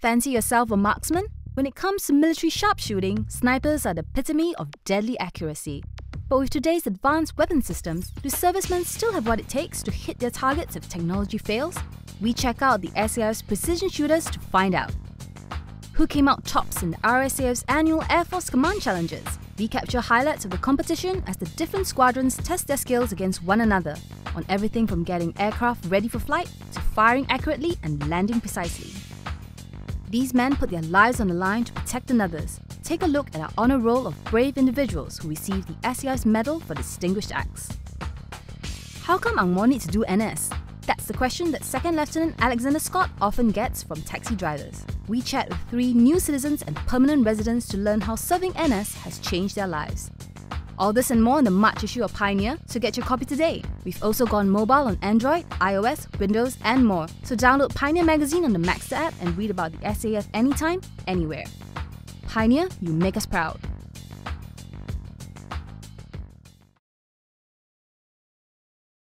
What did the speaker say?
Fancy yourself a marksman? When it comes to military sharpshooting, snipers are the epitome of deadly accuracy. But with today's advanced weapon systems, do servicemen still have what it takes to hit their targets if technology fails? We check out the SAF's precision shooters to find out. Who came out tops in the RSAF's annual Air Force Command Challenges? We capture highlights of the competition as the different squadrons test their skills against one another on everything from getting aircraft ready for flight to firing accurately and landing precisely. These men put their lives on the line to protect another's. Take a look at our honor roll of brave individuals who received the SAF's Medal for Distinguished Acts. How come Ang Mo need to do NS? That's the question that Second Lieutenant Alexander Scott often gets from taxi drivers. We chat with three new citizens and permanent residents to learn how serving NS has changed their lives. All this and more in the March issue of Pioneer, so get your copy today. We've also gone mobile on Android, iOS, Windows, and more. So download Pioneer Magazine on the Magzter app and read about the SAF anytime, anywhere. Pioneer, you make us proud.